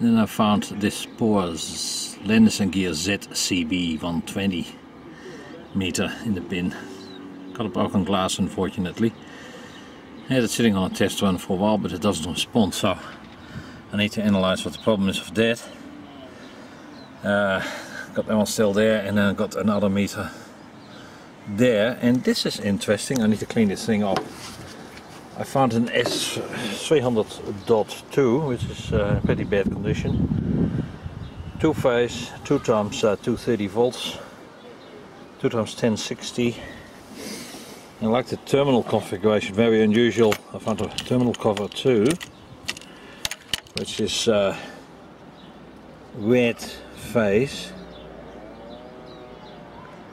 Then I found this Pors Landis & Gyr ZCB 120 meter in the bin. Got a broken glass unfortunately. I had it sitting on a test run for a while but it doesn't respond so I need to analyze what the problem is of that. Uh, got that one still there and then I got another meter there and this is interesting I need to clean this thing up I found an S300.2 which is uh, pretty bad condition. Two phase, two times uh, 230 volts two times 1060 I like the terminal configuration, very unusual. I found a terminal cover too which is uh, red phase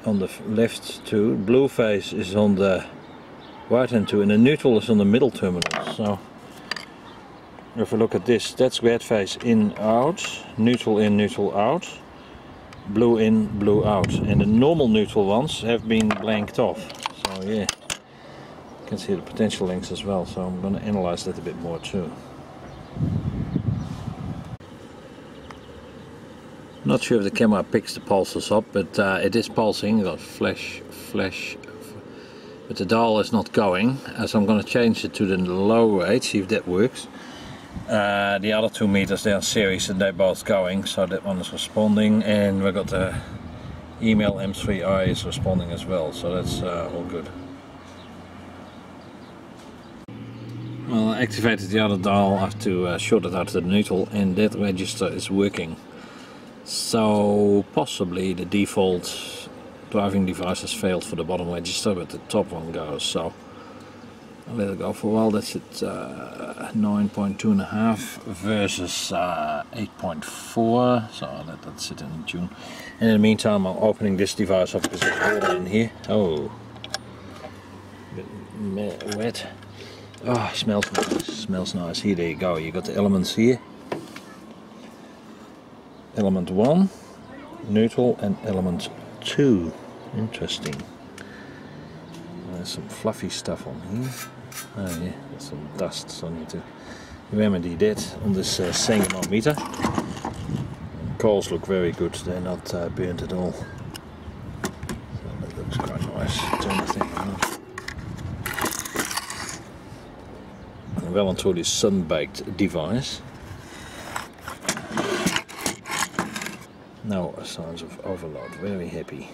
on the left two, blue phase is on the right two and the neutral is on the middle terminal. So if we look at this, that's red phase in out, neutral in, neutral out, blue in, blue out. And the normal neutral ones have been blanked off. So yeah, you can see the potential links as well. So I'm going to analyze that a bit more too. Not sure if the camera picks the pulses up, but uh, it is pulsing. Got flash, flash, but the dial is not going. So I'm going to change it to the low rate, see if that works. Uh, the other two meters they are series and they're both going, so that one is responding, and we got the email M3i is responding as well, so that's uh, all good. Well, I activated the other dial after to uh, short it out to the neutral, and that register is working. So possibly the default driving device has failed for the bottom register, but the top one goes. So I'll let it go for a while. That's at uh, 9.2 and a half versus uh, 8.4. So I'll let that sit in tune. And in the meantime, I'm opening this device up because there's water in here. Oh, bit wet. Oh, smells nice. Smells nice. Here, there you go. You got the elements here element 1, neutral and element 2. Interesting. There's some fluffy stuff on here. Oh yeah, there's some dust, so I need to remedy that on this uh, Sangamo meter. Coils look very good, they're not uh, burnt at all. So that looks quite nice. Turn the thing on. Well and truly sun-baked device. No signs of overload, very happy.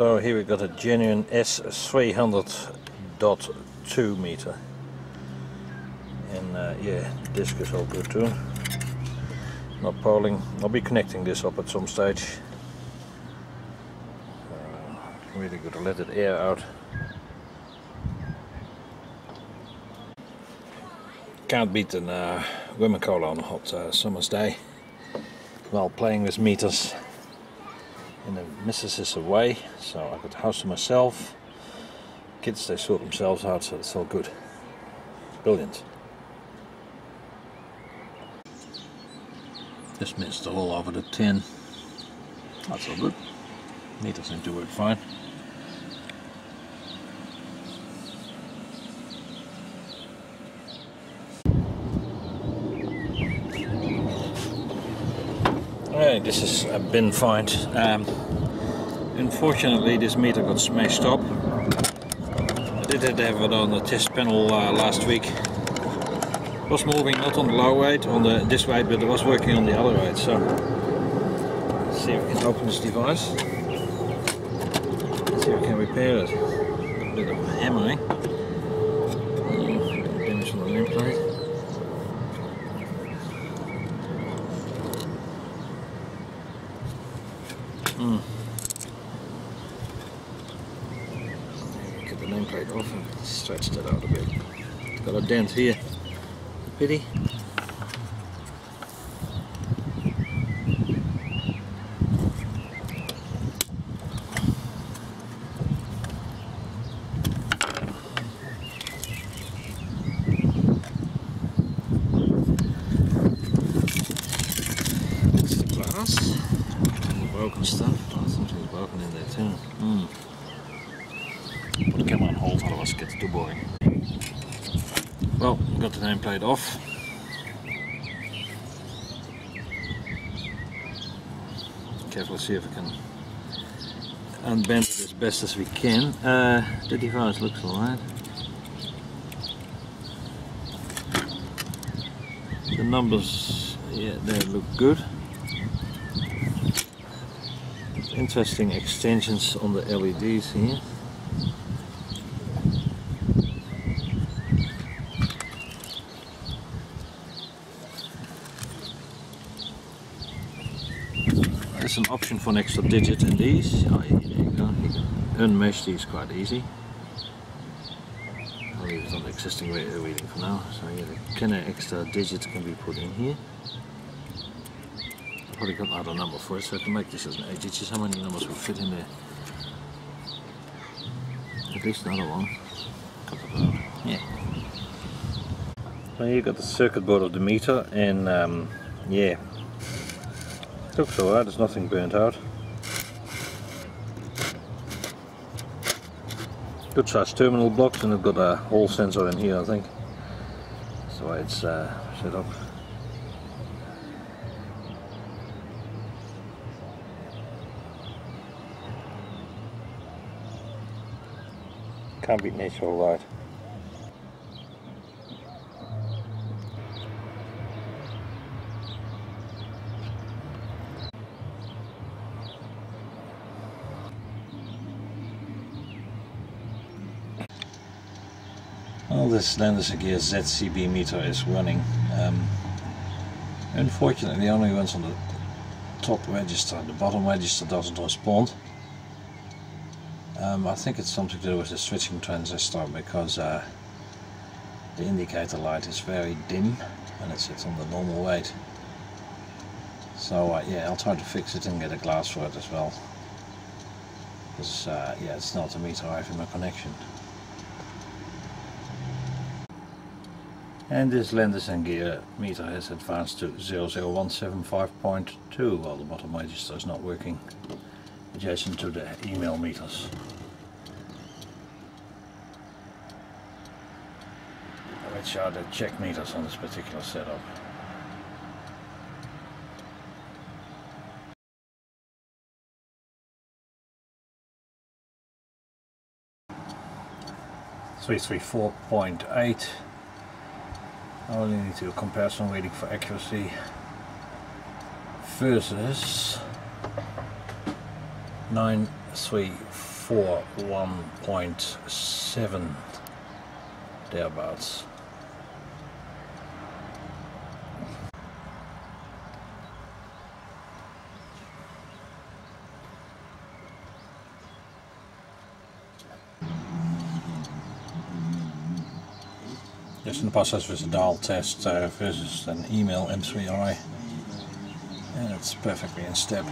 So here we've got a genuine S300.2 meter. And uh, yeah, disc is all good too. Not polling. I'll be connecting this up at some stage. Uh, really good to let it air out. Can't beat an uh, lemon cola on a hot uh, summer's day while playing with meters and the missus is away so I got the house to myself. Kids they sort themselves out so it's all good. Brilliant. Just missed all over the tin that's all good. Meters seem to work fine Right, this is a bin find. Um, unfortunately this meter got smashed up. I did have it on the test panel uh, last week. It was moving not on the low rate, on the this rate, but it was working on the other rate. So let's see if we can open this device. Let's see if we can repair it. A bit of hammering. Damage on the nameplate. Mm. Get the nameplate off and stretched it out a bit. It's got a dent here. Pity. nameplate off. Careful, see if we can unbend it as best as we can. Uh, the device looks alright. The numbers, yeah, they look good. Interesting extensions on the LEDs here. An option for an extra digit in these. Oh, there you go. You unmesh these quite easy. I'll leave it on the existing reading for now. So yeah, the kind of extra digits can be put in here. I've probably got another number for it, so I can make this as an 8 digits. How many numbers will fit in there? At least another one. Yeah. So you've got the circuit board of the meter and um, yeah, looks alright, there's nothing burnt out. Good sized terminal blocks and they've got a hall sensor in here I think. That's the way it's uh, set up. Can't beat natural light. Well, this Landis+Gyr ZCB meter is running. Um, unfortunately, the only ones on the top register, the bottom register doesn't respond. Um, I think it's something to do with the switching transistor because uh, the indicator light is very dim and it's, it's on the normal rate. So uh, yeah, I'll try to fix it and get a glass for it as well. Because uh, yeah, it's not a meter I have in my connection. And this Landis+Gyr meter has advanced to 00175.2 while the bottom register is not working adjacent to the email meters. Which are the check meters on this particular setup. Three three four point eight I only need to do a comparison rating for accuracy versus 9341.7 thereabouts. Just in the process was a dial test uh, versus an email M3i and it's perfectly in step.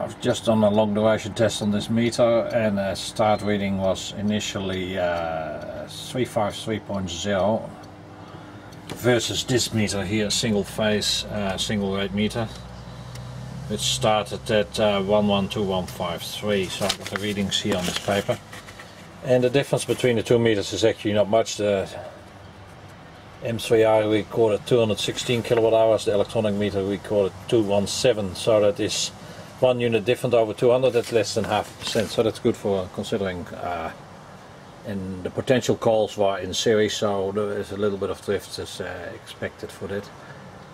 I've just done a long duration test on this meter and the start reading was initially uh, 353.0 versus this meter here, single phase, uh, single rate meter. Which started at uh, 112153 so I've got the readings here on this paper and the difference between the two meters is actually not much. The M3i recorded 216 kilowatt hours, the electronic meter recorded 217, so that is one unit different over 200, that's less than half a percent, so that's good for considering uh, and the potential coils were in series, so there is a little bit of drift as uh, expected for that.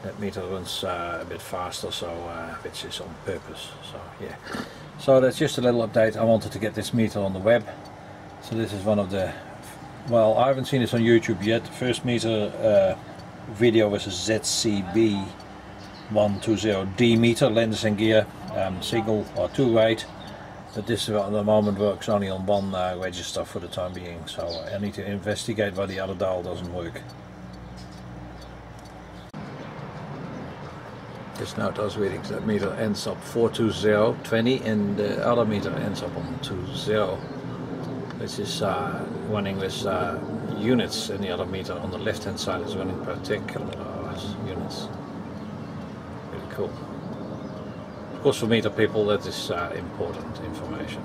That meter runs uh, a bit faster, so uh, which is on purpose. So yeah, so that's just a little update. I wanted to get this meter on the web. So this is one of the, well I haven't seen this on YouTube yet, first meter uh, video was a ZCB 120D meter, Landis+Gyr, um, single or two rate, but this at the moment works only on one uh, register for the time being, so I need to investigate why the other dial doesn't work. This now does readings, that meter ends up 42020 and the other meter ends up on 20 which is uh, running with uh, units and the other meter on the left hand side is running per 10 kilowatt hours units. Really cool. Of course for meter people that is uh, important information.